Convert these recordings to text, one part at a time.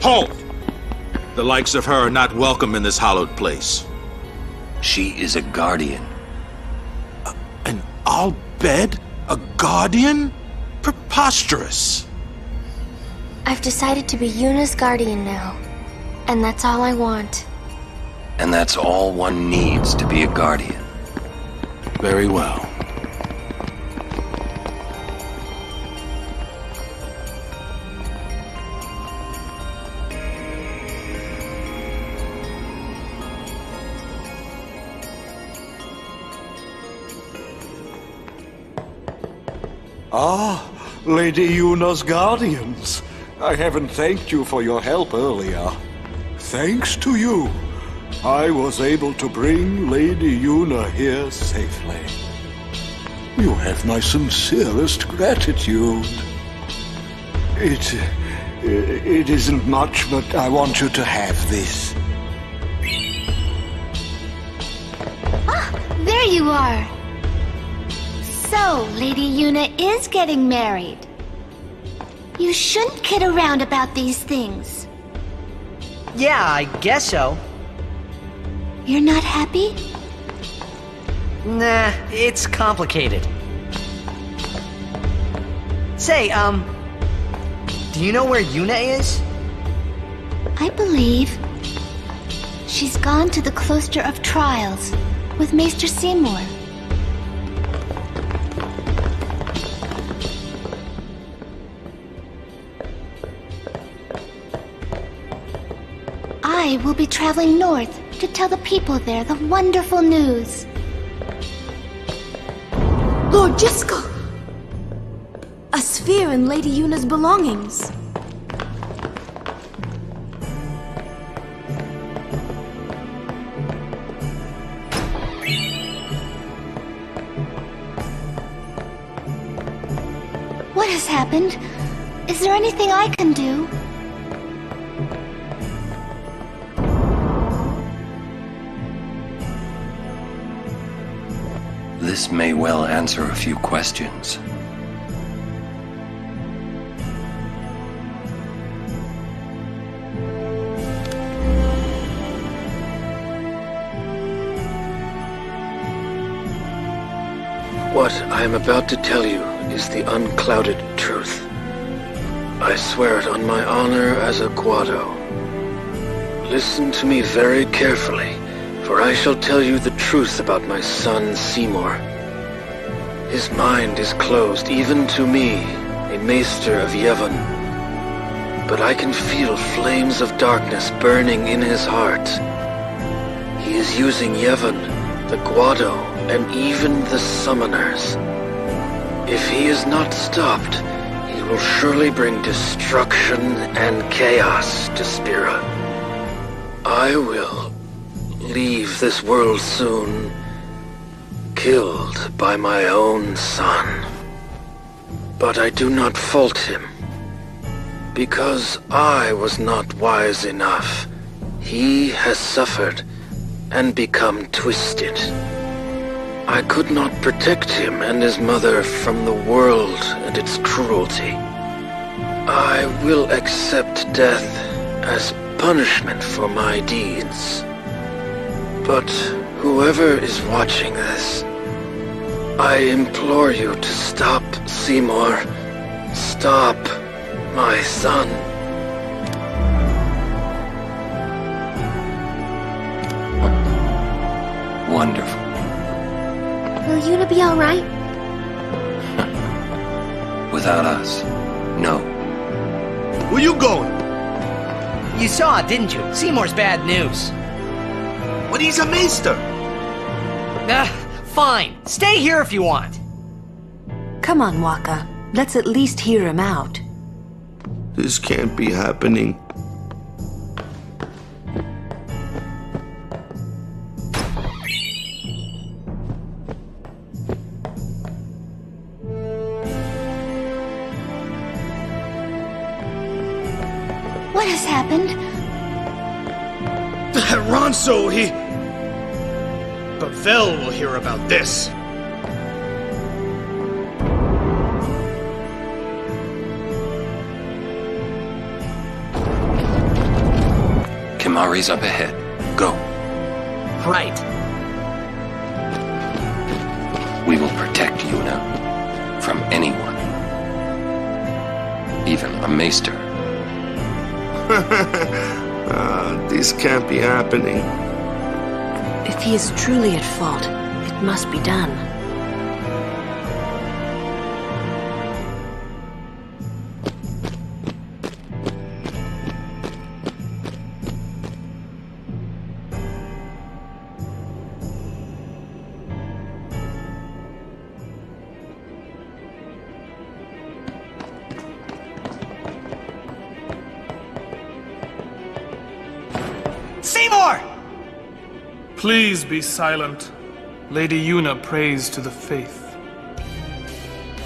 Halt! The likes of her are not welcome in this hallowed place. She is a guardian. An Al Bhed? A guardian? Preposterous. I've decided to be Yuna's guardian now. And that's all I want. And that's all one needs to be a guardian. Very well. Ah, Lady Yuna's guardians. I haven't thanked you for your help earlier. Thanks to you, I was able to bring Lady Yuna here safely. You have my sincerest gratitude. It... it isn't much, but I want you to have this. Ah, there you are. So, Lady Yuna is getting married. You shouldn't kid around about these things. Yeah, I guess so. You're not happy? Nah, it's complicated. Say, um, do you know where Yuna is? I believe she's gone to the Cloister of Trials with Maester Seymour. I will be traveling north to tell the people there the wonderful news. Lord Jyscal! A sphere in Lady Yuna's belongings. What has happened? Is there anything I can do? This may well answer a few questions. What I am about to tell you is the unclouded truth. I swear it on my honor as a Guado. Listen to me very carefully, for I shall tell you the truth about my son Seymour. His mind is closed even to me, a maester of Yevon. But I can feel flames of darkness burning in his heart. He is using Yevon, the Guado, and even the Summoners. If he is not stopped, he will surely bring destruction and chaos to Spira. I will leave this world soon, killed by my own son. But I do not fault him. Because I was not wise enough, he has suffered and become twisted. I could not protect him and his mother from the world and its cruelty. I will accept death as punishment for my deeds. But whoever is watching this, I implore you to stop Seymour. Stop my son. Wonderful. Will Yuna be alright? Without us, no. Where you going? You saw it, didn't you? Seymour's bad news. But he's a maester. Ah, fine. Stay here if you want. Come on, Wakka. Let's at least hear him out. This can't be happening. What has happened? Ronso, he... But Vel will hear about this. Kimahri's up ahead. Go. Right. We will protect Yuna from anyone. Even a maester. uh, this can't be happening. If he is truly at fault, it must be done. Be silent. Lady Yuna prays to the fayth.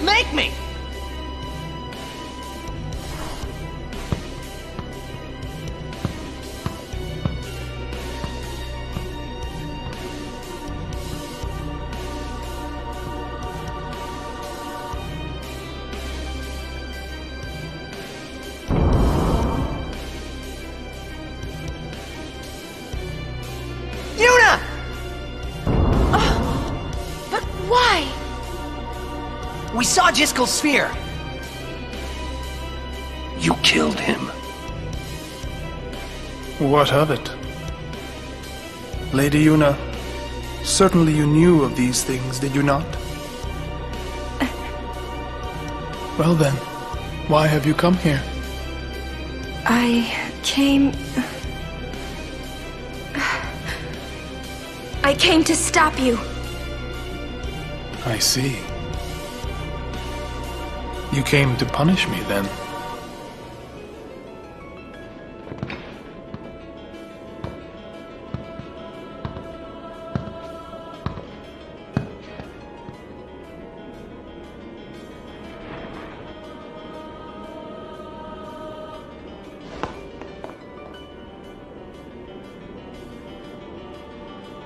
Make me! Saw Jyscal's sphere. You killed him. What of it? Lady Yuna, certainly you knew of these things, did you not? Well then, why have you come here? I came. I came to stop you. I see. You came to punish me then.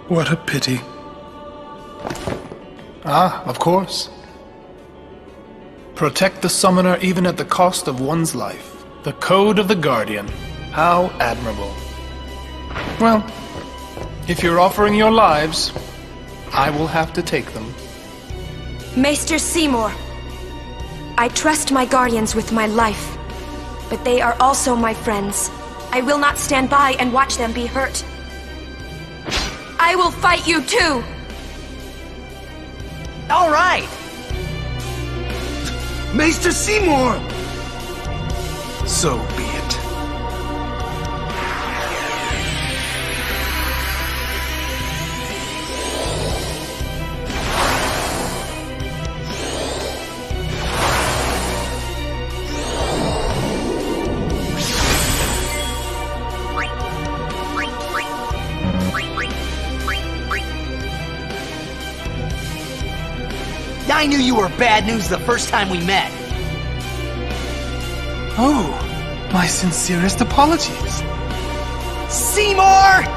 What a pity. Ah, of course. Protect the summoner even at the cost of one's life. The code of the Guardian. How admirable. Well, if you're offering your lives, I will have to take them. Maester Seymour. I trust my guardians with my life. But they are also my friends. I will not stand by and watch them be hurt. I will fight you too! All right! Maester Seymour! So I knew you were bad news the first time we met. Oh, my sincerest apologies. Seymour!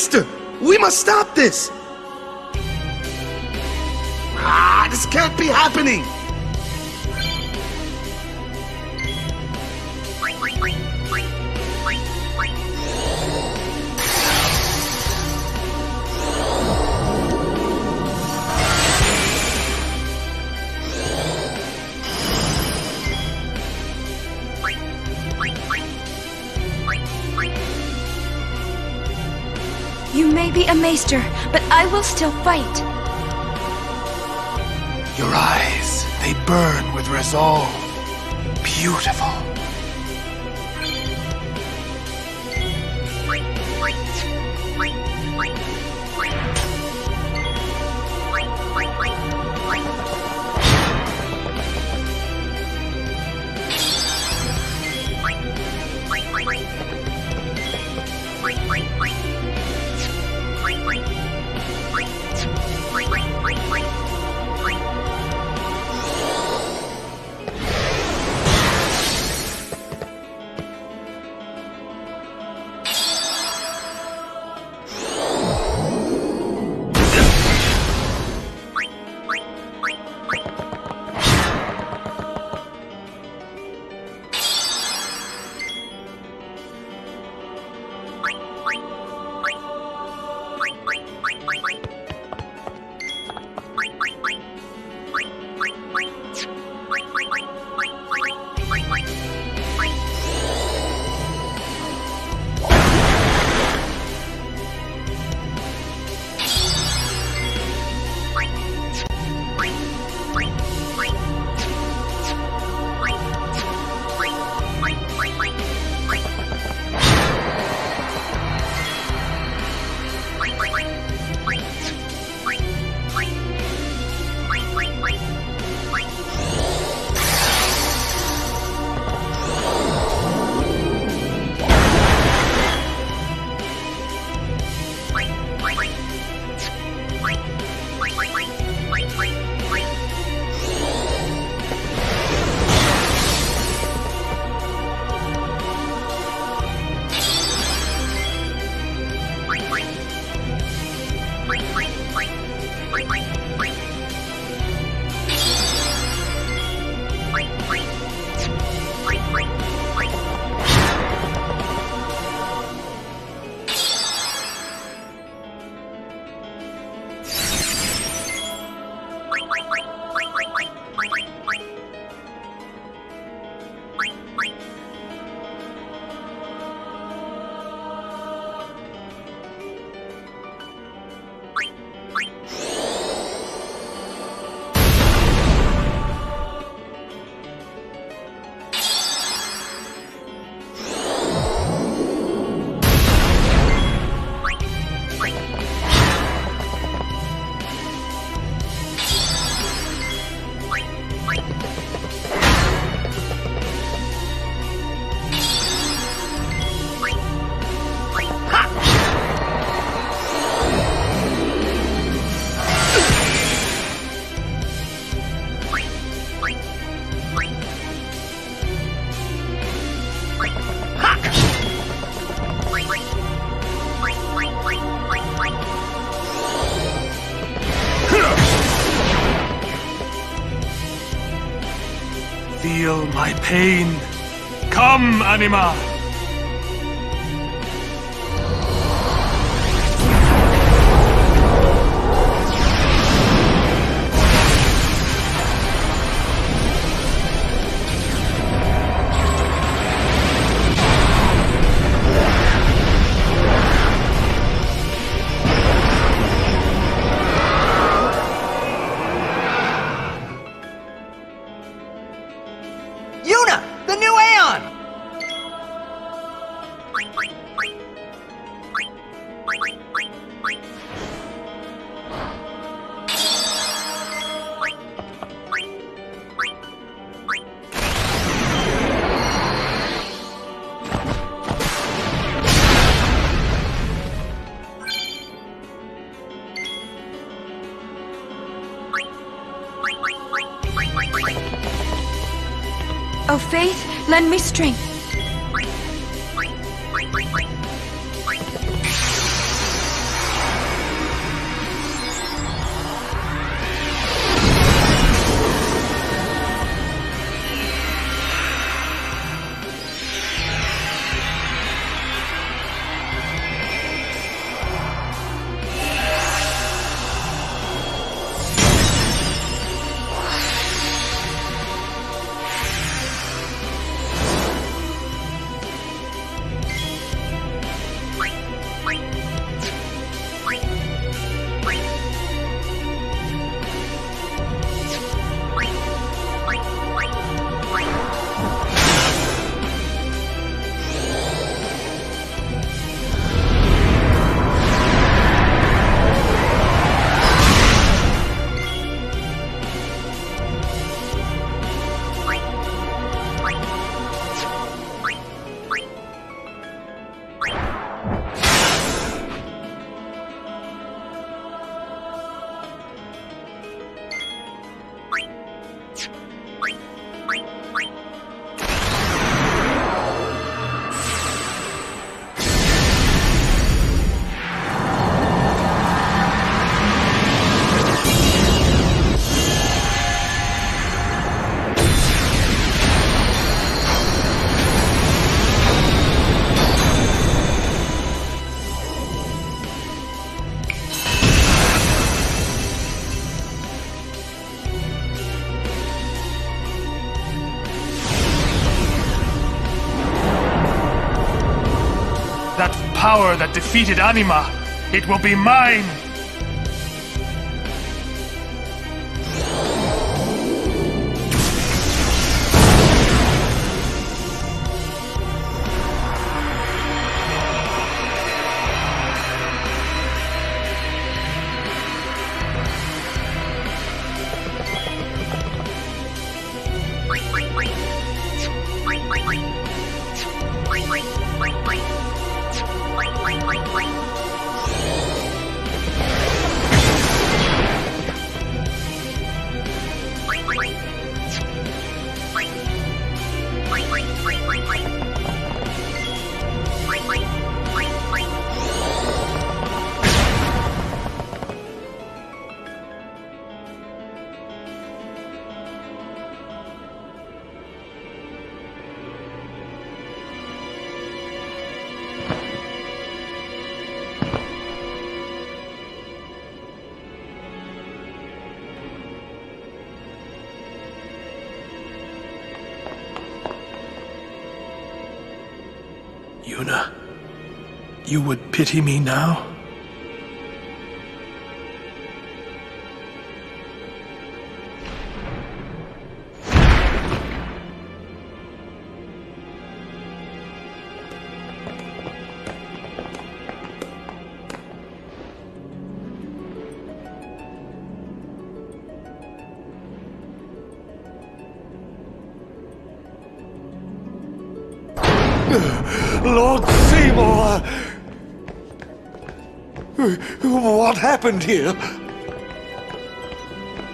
Maester, we must stop this! Ah, this can't be happening! Be a maester, but I will still fight. Your eyes, they burn with resolve. Beautiful. Pain. Come, Anima! Lend me strength. Power that defeated Anima, it will be mine! You would pity me now? Lord Seymour! What happened here?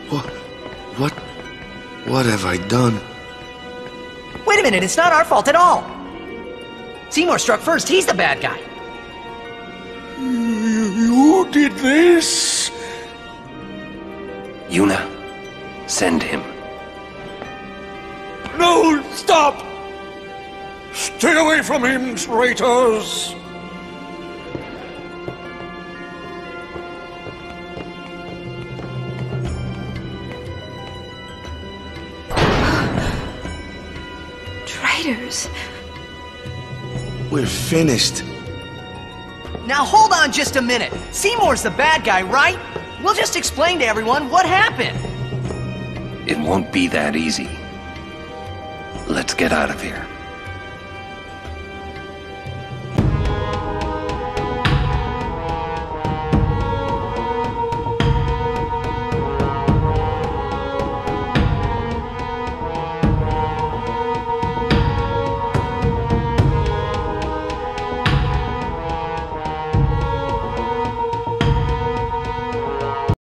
What? What? What have I done? Wait a minute, it's not our fault at all! Seymour struck first. He's the bad guy. You did this? Yuna, send him. No, stop! Stay away from him, traitors! Traitors. We're finished. Now hold on just a minute. Seymour's the bad guy, right? We'll just explain to everyone what happened. It won't be that easy. Let's get out of here.